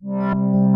Música